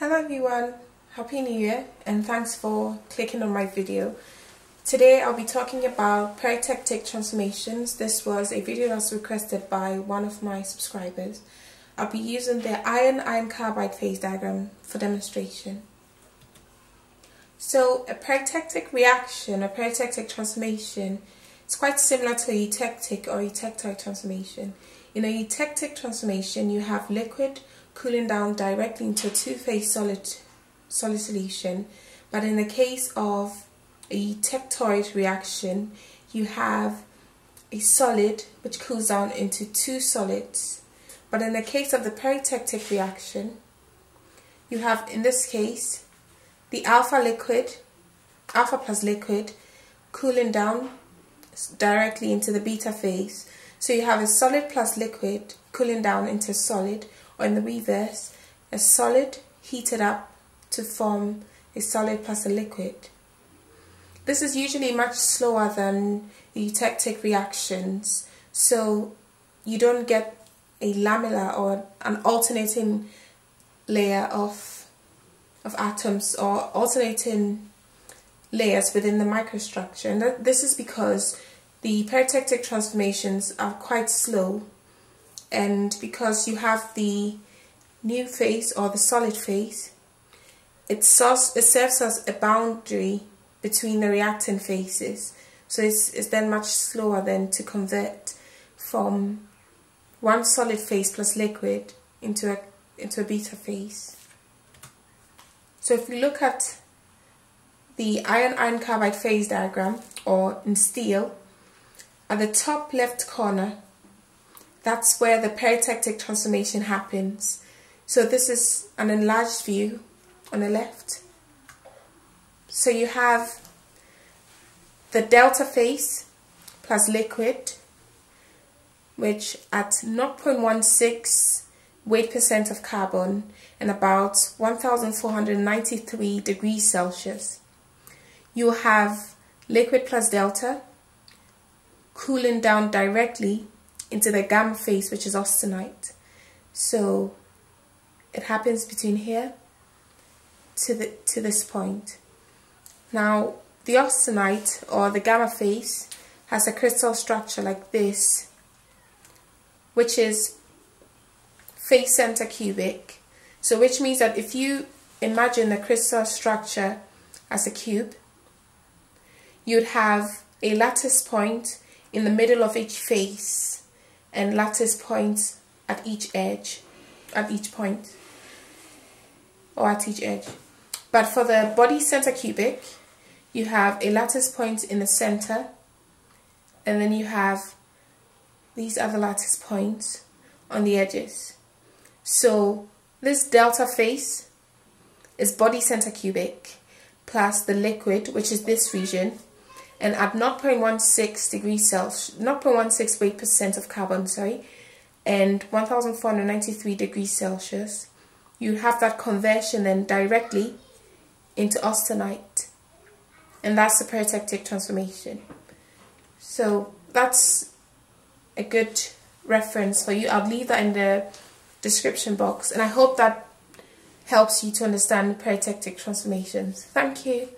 Hello everyone, Happy New Year and thanks for clicking on my video. Today I'll be talking about peritectic transformations. This was a video that was requested by one of my subscribers. I'll be using the iron-iron carbide phase diagram for demonstration. So a peritectic reaction, a peritectic transformation, is quite similar to a eutectic or eutectoid transformation. In a eutectic transformation, you have liquid cooling down directly into a two-phase solid, solid solution. But in the case of a eutectoid reaction, you have a solid which cools down into two solids. But in the case of the peritectic reaction, you have, in this case, the alpha liquid, alpha plus liquid, cooling down directly into the beta phase. So you have a solid plus liquid cooling down into solid, or in the reverse, a solid heated up to form a solid plus a liquid. This is usually much slower than the eutectic reactions, so you don't get a lamella or an alternating layer of of atoms or alternating layers within the microstructure. And that, this is because the peritectic transformations are quite slow and because you have the new phase or the solid phase, it serves, it serves as a boundary between the reacting phases. So it's, it's then much slower than to convert from one solid phase plus liquid into a, into a beta phase. So if we look at the iron-iron carbide phase diagram, or in steel, at the top left corner, that's where the peritectic transformation happens. So this is an enlarged view on the left. So you have the delta phase plus liquid, which at 0.16 weight percent of carbon and about 1493 degrees Celsius. You have liquid plus delta cooling down directly into the gamma phase, which is austenite. So it happens between here to the to this point. Now the austenite or the gamma phase has a crystal structure like this, which is face center cubic. So which means that if you imagine the crystal structure as a cube, you'd have a lattice point in the middle of each face and lattice points at each edge, at each point, or at each edge. But for the body center cubic, you have a lattice point in the center, and then you have these other lattice points on the edges. So this delta phase is body center cubic plus the liquid, which is this region, and at 0.16 degrees Celsius, 0.16 weight percent of carbon, sorry, and 1493 degrees Celsius, you have that conversion then directly into austenite. And that's the peritectic transformation. So that's a good reference for you. I'll leave that in the description box. And I hope that helps you to understand peritectic transformations. Thank you.